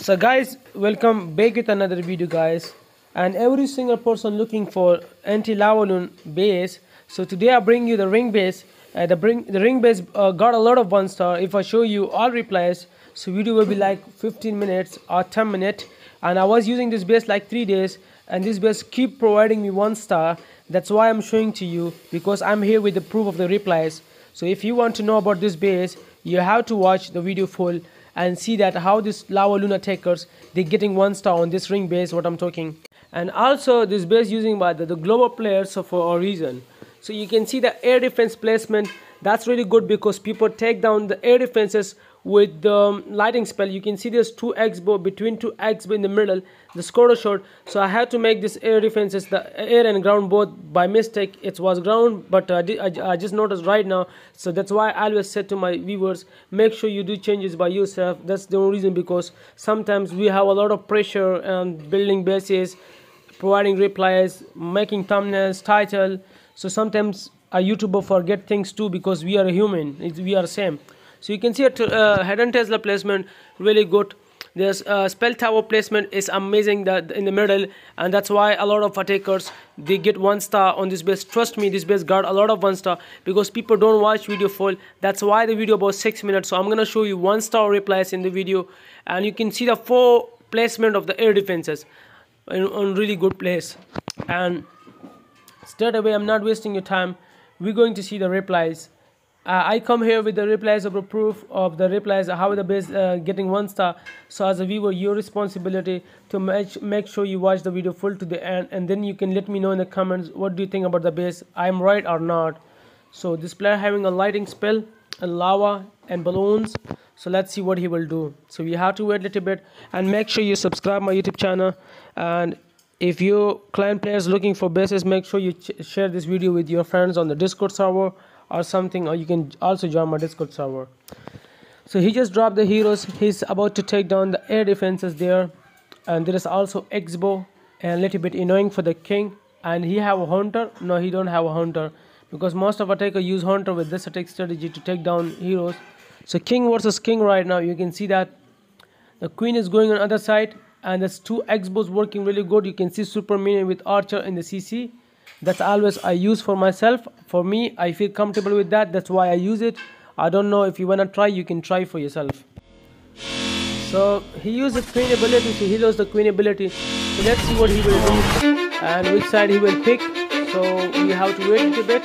so guys welcome back with another video guys. And every single person looking for anti-lava loon base so today i bring you the ring base uh, the bring the ring base uh, got a lot of one star. If i show you all replies so video will be like 15 minutes or 10 minutes and i was using this base like three days and this base keep providing me one star. That's why i'm showing to you because i'm here with the proof of the replies. So if you want to know about this base you have to watch the video full and see that how this lava luna takers they're getting one star on this ring base what i'm talking. And also this base using by the, the global players for a reason. So you can see the air defense placement that's really good because people take down the air defenses with the um, lighting spell. You can see there's two x between two x in the middle the score short. So i had to make this air defenses the air and ground both by mistake. It was ground but uh, I, I just noticed right now. So that's why i always said to my viewers make sure you do changes by yourself. That's the only reason because sometimes we have a lot of pressure and building bases providing replies making thumbnails title. So sometimes a youtuber forget things too because we are a human we are same. So you can see a uh, hidden tesla placement really good this uh, spell tower placement is amazing that in the middle and that's why a lot of attackers they get one star on this base. Trust me this base got a lot of one star because people don't watch video full. That's why the video about six minutes. So i'm gonna show you one star replies in the video and you can see the four placement of the air defenses in, on really good place. And straight away i'm not wasting your time. We're going to see the replies uh, I come here with the replies of the proof of the replies how the base uh, getting one star. So as a viewer your responsibility to make, make sure you watch the video full to the end and then you can let me know in the comments what do you think about the base I'm right or not. So this player having a lighting spell and lava and balloons. So let's see what he will do. So we have to wait a little bit and make sure you subscribe my youtube channel. And if you client players looking for bases make sure you share this video with your friends on the discord server or something or you can also join my discord server. So he just dropped the heroes. He's about to take down the air defenses there. And there is also and a little bit annoying for the king. And he have a hunter. No he don't have a hunter. Because most of attacker use hunter with this attack strategy to take down heroes. So king versus king right now you can see that the queen is going on other side. And there's two X-bows working really good. You can see super minion with archer in the cc that's always I use for myself. For me I feel comfortable with that. That's why I use it. I don't know if you wanna try you can try for yourself. So he uses queen ability so he lost the queen ability. So let's see what he will do and which side he will pick. So we have to wait a little bit.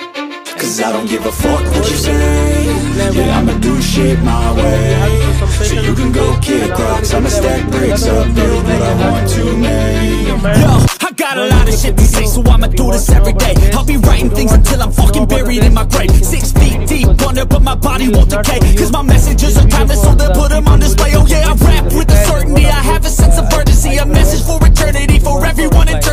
Cause I don't give a fuck what you say. Yeah, I'ma do shit my way. So you can go kick rocks. I'ma stack bricks up, build what I want to make. Yo, got a lot of shit to say So I'ma do this every day. I'll be writing things until I'm fucking buried in my grave. Six feet deep under but my body won't decay Cause my messages are timeless so they'll put them on display. Oh yeah, I rap with a certainty. I have a sense of urgency A message for eternity For everyone internally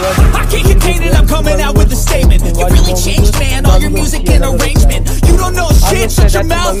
I can't contain it, I'm coming out with a statement. You really changed, man, all your music and arrangement. You don't know shit, shut your mouth,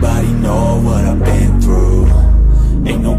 Nobody know what I've been through. Ain't no